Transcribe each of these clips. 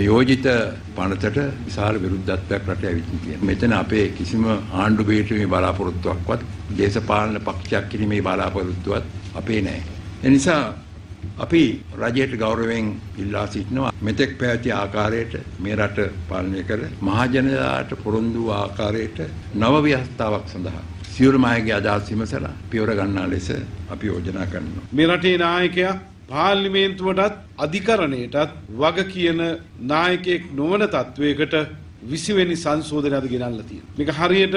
යෝජිත පනතට විශාල විරුද්ධත්වයක් රටේ ඇවිත් තියෙනවා. මෙතන අපේ කිසිම ආණ්ඩු බේටුමේ බලාපොරොත්තුවක්වත් දේශපාලන පක්ෂයක් කිරීමේ බලාපොරොත්තුවක් අපේ නැහැ. ඒ නිසා අපි රජයට ගෞරවයෙන් ඉල්ලා සිටිනවා මෙතෙක් පැවති ආකාරයට මේ රට පාලනය කර මහජනතාවට පොරොන්දු ආකාරයට නව ව්‍යවස්ථාවක් සඳහා සියලුම අයගේ අදහස් විමසලා පියවර ගන්නා ලෙස අපි යෝජනා කරනවා. මේ රටේ නායකයා පාර්ලිමේන්තුවටත් අධිකරණයටත් වග කියන නායකයෙක් නොවන තත්වයකට විසිවෙනි සංශෝධනය අද ගෙනල්ලා තියෙනවා. මේක හරියට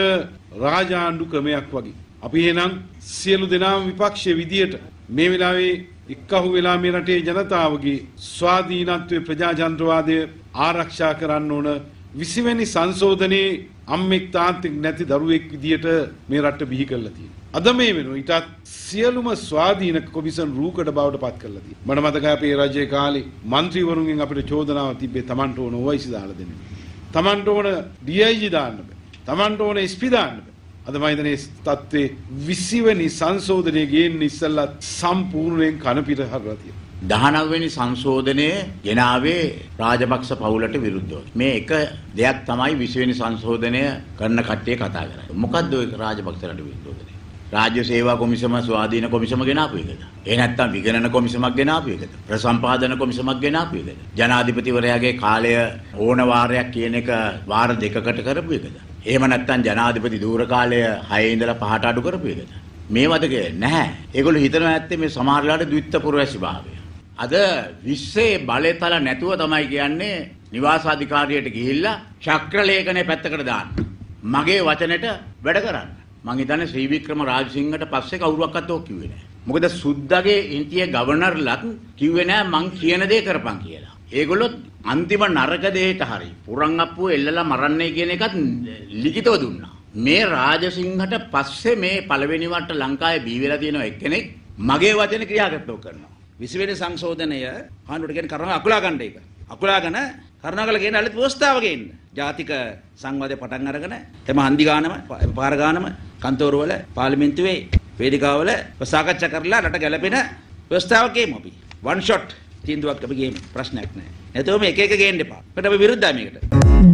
රාජාණ්ඩු ක්‍රමයක් වගේ. අපි එහෙනම් සියලු දෙනාම විපක්ෂයේ විදියට මේ වෙලාවේ එක්කහු වෙලා මේ රටේ ජනතාවගේ ස්වාධීනත්වයේ ප්‍රජාතන්ත්‍රවාදය ආරක්ෂා කරන්න ඕන විසිවැනි සංශෝධනයේ අම්මෙක් තාන්තික් නැති දරුවෙක් විදියට මේ රට බිහි කරලා තියෙනවා. අද මේ වෙනුව ඊටත් සියලුම ස්වාධීන කොමිසන් රූකඩ බවට පත් කරලා තියෙනවා. මට මතකයි අපේ රජයේ කාලේ മന്ത്രിවරුන්ගෙන් අපිට චෝදනාවක් තිබ්බේ Tamanට ඕන OIC දාලා දෙන්න. Tamanට ඕන DIG දාන්න බෑ. Tamanට ඕන SP දාන්න බෑ. අද මම හිතන්නේ තත්ත්වේ 20 වෙනි සංශෝධනයේ ගේන්න ඉස්සෙල්ලා සම්පූර්ණයෙන් කන පිට හරලා තියෙනවා. 19 වෙනි සංශෝධනය ගෙනාවේ රාජපක්ෂ පවුලට විරුද්ධව. මේ එක දෙයක් තමයි 20 වෙනි සංශෝධනය කරන කට්ටිය කතා කරන්නේ. මොකද්ද ඔය රාජපක්ෂලට විරුද්ධව? රාජ්‍ය සේවා කොමිසම ස්වාධීන කොමිසම ගෙනාපු එකද? ඒ නැත්තම් විගණන කොමිසමක් ගෙනාපු එකද? ප්‍රසම්පාදන කොමිසමක් ගෙනාපු එකද? ජනාධිපතිවරයාගේ කාලය ඕන වාරයක් කියන එක වාර දෙකකට කරපු එකද? එහෙම නැත්තම් ජනාධිපති දූර කාලය 6 ඉඳලා 5ට අඩු කරපු එකද? මේවද නැහැ. ඒගොල්ලෝ හිතනවා ඇත්තේ මේ සමහරලාට ද්විත්ත පුරවැසි භාවය. අද විශ්වයේ බලතල නැතුව තමයි කියන්නේ නිවාසාධිකාරියට ගිහිල්ලා චක්‍රලේඛනය පැත්තකට දාන්න. මගේ වචනෙට වැඩ කරන්න. මං හිතන්නේ ශ්‍රී වික්‍රම රාජසිංහට පස්සේ කවුරුවක්වත් ඕක කිව්වේ නැහැ. මොකද සුද්දාගේ ඉන්තිය ගවර්නර්ලත් කිව්වේ නැහැ මං කියන දේ කරපන් කියලා. ඒගොල්ලෝ අන්තිම නරක දෙයට හරි පුරන් අප්පුව එල්ලලා මරන්නේ කියන එකත් ලිඛිතව දුන්නා. මේ රාජසිංහට පස්සේ මේ පළවෙනි වට ලංකාවේ බී වෙලා තියෙන එක්කෙනෙක් මගේ වචන ක්‍රියාගතව කරනවා. විසිවෙනි සංශෝධනය හානුවට කියන කරන අකුලා ගන්න එක. අකුලාගෙන කරුණාකර කියන අලුත් ව්‍යවස්ථාව ගේන්න. ජාතික සංවාදය පටන් අරගෙන එම හන්දි ගානම පාර ගානම කන්තෝරවල පාර්ලිමේන්තුවේ වේදිකාවල සාකච්ඡා කරලා රට ගැලපෙන ව්‍යවස්ථාවක් ගේමු අපි. වන් ෂොට් තීන්දුවක් අපි ගේමු. ප්‍රශ්නයක් නැහැ. නැතෝ මේ එක එක ගේන්න එපා. අපිට අපි විරුද්ධයි මේකට.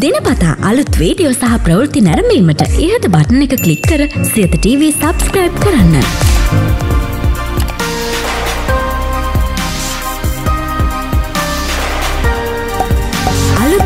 දිනපතා අලුත් වීඩියෝ සහ ප්‍රවෘත්ති නැරඹීමට ඉහත බටන එක ක්ලික් කර සියත TV සබස්ක්‍රයිබ් කරන්න.